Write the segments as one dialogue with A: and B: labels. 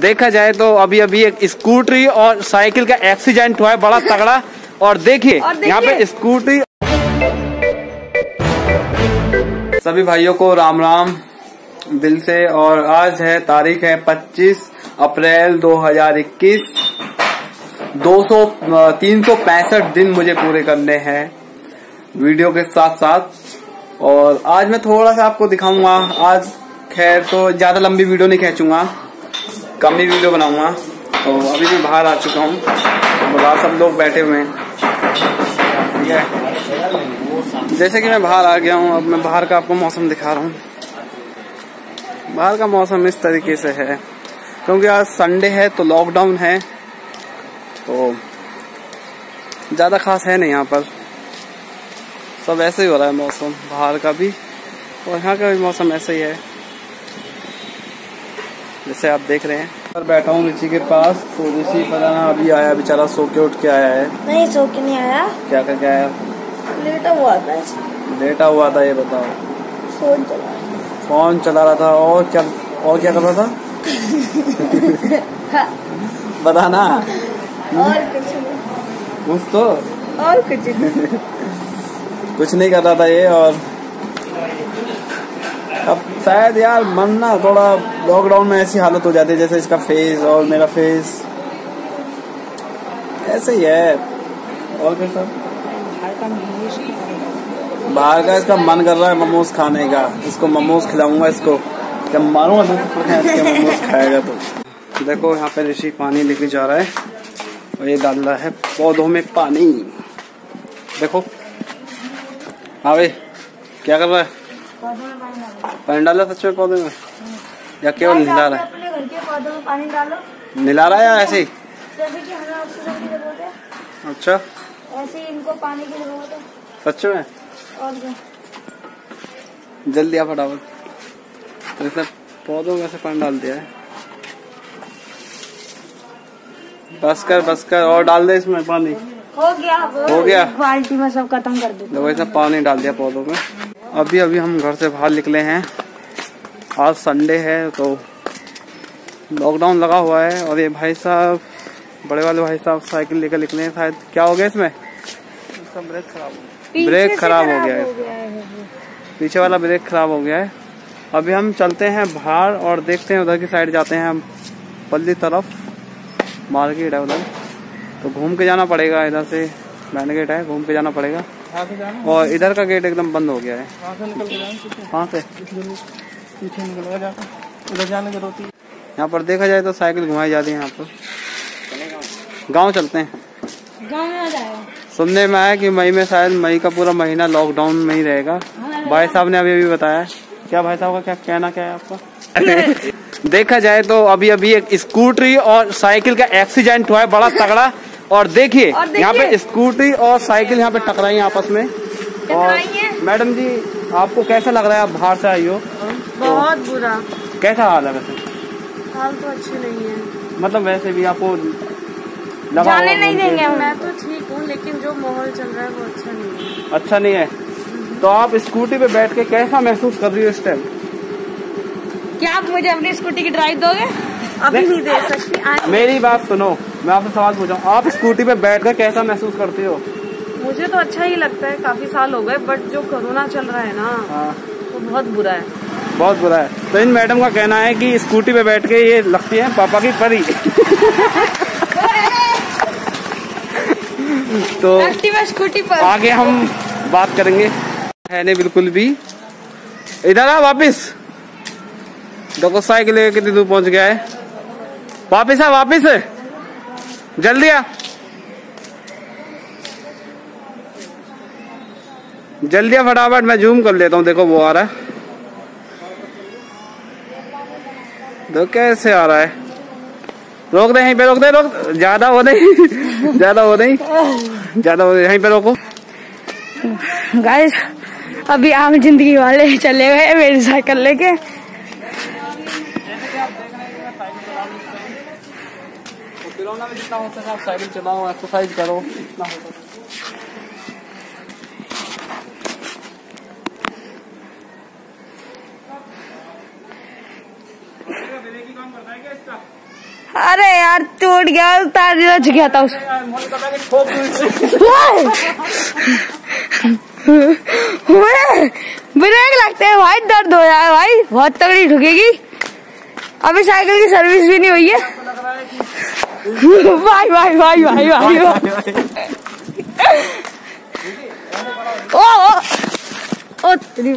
A: देखा जाए तो अभी अभी एक स्कूटरी और साइकिल का एक्सीडेंट हुआ है बड़ा तगड़ा। और देखिए यहाँ पे स्कूटरी सभी भाइयों को राम राम। दिल से और आज है तारीख है 25 अप्रैल 2021 200 तीन सौ पैंसठ दिन मुझे पूरे करने हैं वीडियो के साथ साथ और आज मैं थोड़ा सा आपको दिखाऊँगा। आज खैर तो ज़्यादा लंबी वीडियो नहीं खींचूँगा। कम ही वीडियो बनाऊँगा। तो अभी मैं बाहर आ चुका हूँ। बाहर सब लोग बैठे हुए है। जैसे कि मैं बाहर आ गया हूँ, अब मैं बाहर का आपको मौसम दिखा रहा हूँ। बाहर का मौसम इस तरीके से है। क्योंकि आज संडे है तो लॉकडाउन है। तो ज़्यादा खास है नहीं यहाँ पर। सब ऐसे ही हो रहा है मौसम, बाहर का भी। और यहाँ का भी मौसम ऐसे ही है। जैसे आप देख रहे हैं। पर बैठा हूँ ऋषि के पास तो ऋषि पता ना अभी आया बेचारा सो के उठ के आया है।
B: नहीं सो के नहीं आया।
A: क्या करके आया?
B: लेटा हुआ था
A: लेटा हुआ था ये बताओ।
B: फ़ोन चला
A: फ़ोन चला रहा था और क्या और क्या कर रहा था? बताना।
B: और कुछ नहीं।
A: कुछ तो।
B: और कुछ नहीं।
A: कुछ नहीं कर रहा था ये और अब शायद यार मन ना थोड़ा लॉकडाउन में ऐसी हालत हो जाती है, जैसे इसका फेस और मेरा फेस ऐसे ही है। और क्या बाहर का इसका मन कर रहा है मोमोज खाने का। इसको मोमोज खिलाऊँगा इसको। जब मारूँगा तो मोमोज खाएगा तो। देखो, यहाँ पे ऋषि पानी लेके जा रहा है। और ये डाल रहा है पौधों में पानी। देखो। हाँ भाई, क्या कर रहा है? पानी डाल सच में पौधे में। या केवल निला रहा है।
B: अपने घर के पौधों में पानी डालो।
A: निला रहा है या ऐसे ही? अच्छा
B: ऐसे ही इनको पानी की ज़रूरत है।
A: सच में?
B: और
A: जल्दी आ फटाफट। तो इसने पौधों में से पानी डाल दिया है। बस कर बस कर और डाल दे इसमें पानी।
B: हो गया
A: हो गया?
B: बाल्टी में सब खत्म कर दो।
A: देखो इसने पानी डाल दिया पौधों में। अभी अभी हम घर से बाहर निकले हैं। आज संडे है तो लॉकडाउन लगा हुआ है और ये भाई साहब बड़े वाले भाई साहब साइकिल लेकर निकले हैं शायद। क्या हो गया इसमें? इसका ब्रेक खराब हो
B: गया।
A: ब्रेक खराब हो गया है।
B: हो गया है
A: पीछे वाला ब्रेक खराब हो गया है। अभी हम चलते हैं बाहर और देखते हैं उधर की साइड जाते हैं हम। पल्ली तरफ़ मार्केट है उधर। तो घूम के जाना पड़ेगा इधर से। मैन गेट है घूम के जाना पड़ेगा। और इधर का गेट एकदम बंद हो गया है। कहाँ से
C: पीछे। निकल जाकर उधर जाने की ज़रूरत
A: यहाँ पर देखा जाए तो साइकिल घुमाई जाती है यहाँ पर। गाँव चलते हैं।
B: गाँव में
A: सुनने में आया कि मई में शायद मई का पूरा महीना लॉकडाउन में ही रहेगा। भाई साहब ने अभी अभी बताया। क्या भाई साहब का क्या कहना क्या है आपका? देखा जाए तो अभी अभी एक स्कूटरी और साइकिल का एक्सीडेंट हुआ है बड़ा तगड़ा। और देखिए यहाँ पे स्कूटी और साइकिल यहाँ पे टकराई हैं आपस में। और मैडम जी आपको कैसा लग रहा है? आप बाहर से आई हो।
B: बहुत बुरा।
A: कैसा हाल है वैसे?
B: हाल तो अच्छे नहीं है।
A: मतलब वैसे भी आपको लगा
B: जाने नहीं देंगे मैं तो ठीक हूँ लेकिन जो माहौल चल रहा है वो अच्छा नहीं है।
A: अच्छा नहीं है। तो आप स्कूटी पे बैठ के कैसा महसूस कर रही हो इस टाइम
B: क्या आप मुझे अपनी स्कूटी की ड्राइव दोगे? अभी नहीं। दे सकती।
A: मेरी बात सुनो। मैं आपसे सवाल पूछा हूँ आप स्कूटी पे बैठ कर कैसा महसूस करते हो?
B: मुझे तो अच्छा ही लगता है काफ़ी साल हो गए बट जो कोरोना चल रहा है ना
A: हाँ।
B: वो बहुत बुरा है।
A: बहुत बुरा है। तो इन मैडम का कहना है कि स्कूटी पे बैठ के ये लगती है पापा की परी। तो
B: स्कूटी पर।
A: आगे हम बात करेंगे। है नहीं बिल्कुल भी। इधर आ वापिस। देखो साइकिल कितनी दूर पहुँच गया है। वापिस आ वापिस। जल्दी आ। जल्दी आ, फटाफट, मैं जूम कर लेता हूँ, देखो वो आ रहा है। देखो कैसे आ रहा है? रोक दे, यहीं पे रोक दे, रोक। ज़्यादा हो नहीं, ज़्यादा हो नहीं। ज़्यादा हो यहीं पे रोको।
B: गाइस अभी आम ज़िंदगी वाले चले गए मेरी साइकिल लेके।
A: कोरोना में जितना हो सके आप साइकिल चलाओ एक्सरसाइज करो जितना हो सके।
B: अरे यार टूट गया तार रच गया था उस ब्रेक लगते हैं भाई दर्द हो जाए भाई बहुत तगड़ी ठुकेगी। अभी साइकिल की सर्विस भी नहीं हुई है। भाई भाई भाई भाई भाई ओ ओ ओ तेरी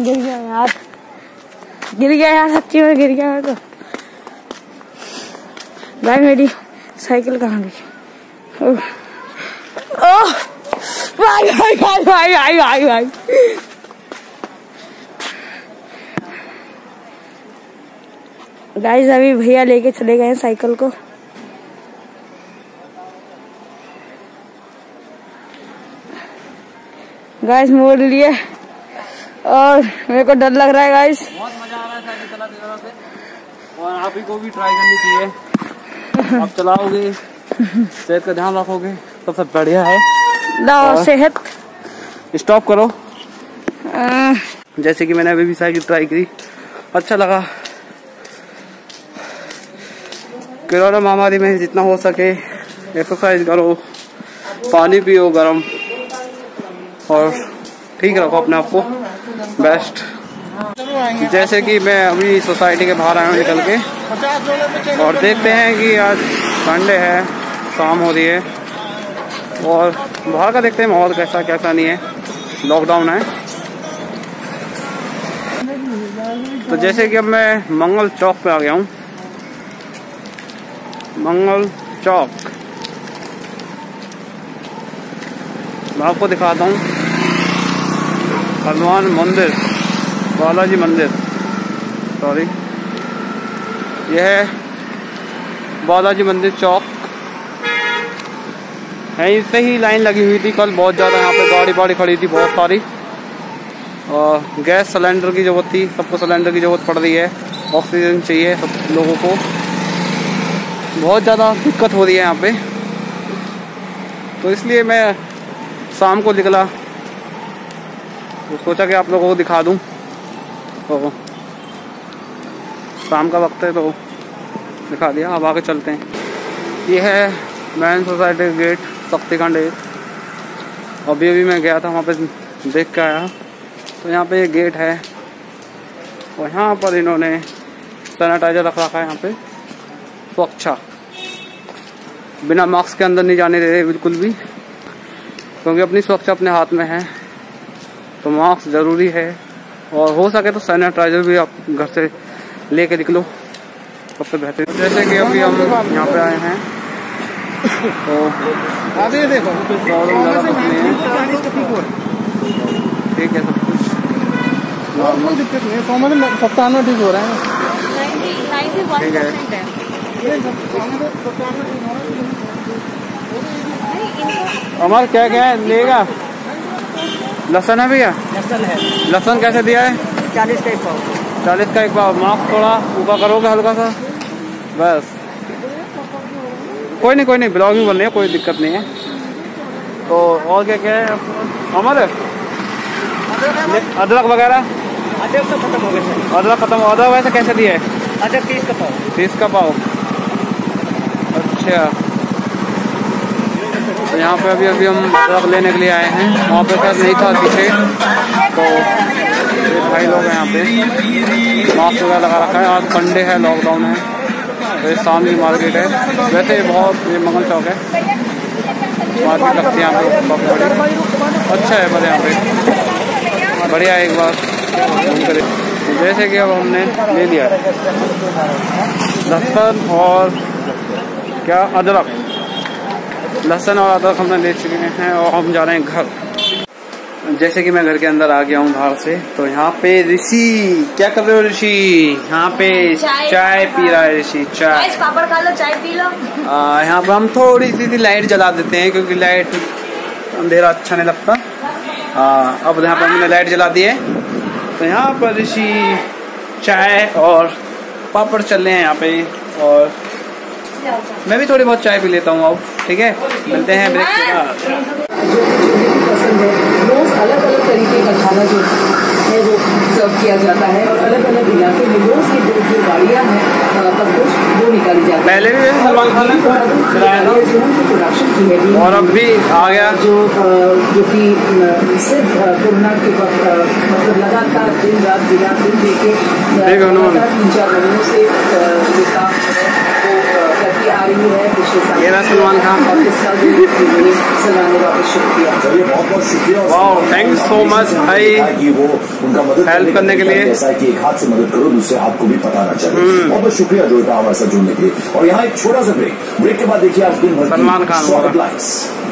B: गिर गया यार। गिर गया यार सच्ची में गिर गया तो। भाई मेरी साइकिल कहाँ गई? ओह। ओह। भाई भाई भाई भाई भाई भाई भाई। गाइस अभी भैया लेके चले गए साइकिल को। गाइस मोड़ लिए। और मेरे को डर लग रहा है गाइस
A: बहुत मज़ा आ रहा है साइकिल चलाते चलाते। और आप ही को भी ट्राई करनी चाहिए। आप चलाओगे सेहत का ध्यान रखोगे सबसे बढ़िया है।
B: सेहत।
A: स्टॉप करो। जैसे कि मैंने अभी भी साइकिल ट्राई की अच्छा लगा। कोरोना महामारी में जितना हो सके एक्सरसाइज करो। पानी पियो गर्म। और ठीक रखो अपने आप को। बेस्ट जैसे कि मैं अभी सोसाइटी के बाहर आया हूँ निकल के। और देखते हैं कि आज संडे है, शाम हो रही है। और बाहर का देखते हैं माहौल कैसा कैसा नहीं है। लॉकडाउन है। तो जैसे कि अब मैं मंगल चौक पे आ गया हूँ। मंगल चौक। मैं आपको दिखाता हूँ। हनुमान मंदिर, बालाजी मंदिर सॉरी यह है बालाजी मंदिर चौक। यहीं से ही लाइन लगी हुई थी कल, बहुत ज़्यादा यहाँ पे गाड़ी वाड़ी खड़ी थी, बहुत सारी। और गैस सिलेंडर की ज़रूरत थी, सबको सिलेंडर की ज़रूरत पड़ रही है, ऑक्सीजन चाहिए सब लोगों को। बहुत ज़्यादा दिक्कत हो रही है यहाँ पे। तो इसलिए मैं शाम को निकला। तो सोचा कि आप लोगों को दिखा दूँ। तो शाम का वक्त है तो दिखा दिया। अब आगे चलते हैं। ये है मैन सोसाइटी गेट शक्तिखंड एक। अभी अभी मैं गया था, वहाँ पे देख के आया। तो यहाँ पे ये गेट है। और यहाँ पर इन्होंने सैनिटाइजर रख रखा है यहाँ पे। स्वच्छा। बिना मास्क के अंदर नहीं जाने दे रहे बिल्कुल भी। क्योंकि अपनी स्वच्छा अपने हाथ में है। तो मास्क ज़रूरी है। और हो सके तो सैनिटाइजर भी आप घर से लेके निकलो। सबसे बेहतर जैसे कि अभी हम यहाँ पे आए हैं। तो
C: देखो।
A: है
C: ठीक हो
A: है सब कुछ।
C: कोई दिक्कत नहीं है। कॉमन सत्तानवे ठीक हो रहा है
A: ठीक है।
C: हो। है
A: अमर क्या क्या है? लेगा? लहसन है भैया?
C: नसल है।
A: लहसन कैसे दिया है?
C: चालीस का एक पाव।
A: चालीस का एक बार मास्क थोड़ा ऊपर करोगे हल्का सा? बस। कोई नहीं कोई नहीं ब्लॉगिंग बन रही है कोई दिक्कत नहीं है। तो और क्या क्या है? अमर? अदरक। वगैरह?
C: अदरक तो खत्म हो सर
A: अदरक खत्म अदरक वैसे कैसे दिए?
C: अदरक तीस का पाव।
A: तीस का पाव। अच्छा। तो यहाँ पे अभी अभी हम अदरक लेने के लिए आए हैं। वहाँ पे शायद नहीं था पीछे। तो ये भाई लोग हैं यहाँ पे। मास्क वगैरह लगा रखा है। आज संडे है लॉकडाउन है। तो ये शाम मार्केट है। वैसे बहुत ये मंगल चौक है। मार्केट लगती है यहाँ पे। बहुत बड़ी अच्छा है पर यहाँ पे। बढ़िया एक बार। जैसे कि अब हमने ले लिया। लहसुन और क्या? अदरक। लहसुन और अदरक हमने ले चुके हैं और हम जा रहे हैं घर। जैसे कि मैं घर के अंदर आ गया हूँ बाहर से तो यहाँ पे ऋषि क्या कर रहे हो ऋषि? यहाँ पे
B: चाय।
A: चाय पी रहा है ऋषि चाय।
B: पापड़ खा लो चाय पी लो।
A: यहाँ पे हम थोड़ी सी सी लाइट जला देते हैं क्योंकि लाइट अंधेरा अच्छा नहीं लगता। हाँ अब यहाँ पर हमने लाइट जला दी है। तो यहाँ पर ऋषि चाय और पापड़ चल रहे हैं यहाँ पे और मैं भी थोड़ी बहुत चाय पी लेता हूँ अब ठीक है? मिलते हैं ब्रेक के बाद
D: पसंद है। रोज अलग अलग तरीके का खाना जो है वो सर्व किया जाता है और अलग अलग इलाके में रोज की जो जो गाड़ियाँ हैं अ, तब वो निकाली जाती है।
A: पहले भी सलमान खान ने? चलाया था?
D: जो उनकी प्रोडक्शन की है
A: और अब भी आ गया।
D: जो जो कि सिर्फ़ कोरोना के वक्त मतलब लगातार दिन रात बिना दिन
A: देख
D: तीन चार महीनों से ये काम है। वो आ रही है पिछले साल
A: ये रहा सलमान खान।
D: और इस साल सलमान ने वापस शुरू किया
A: so
E: ने
A: much,
E: जैसा
A: भाई।
E: हेल्प वो उनका मदद
A: Help करने के लिए।
E: ऐसा है कि एक हाथ से मदद करो दूसरे हाथ को भी पता ना चले
A: हम्म।
E: बहुत बहुत शुक्रिया जो हमारे साथ जुड़ने के लिए और यहाँ एक छोटा सा ब्रेक ब्रेक के बाद देखिए आज दिन
A: सलमान खान
E: की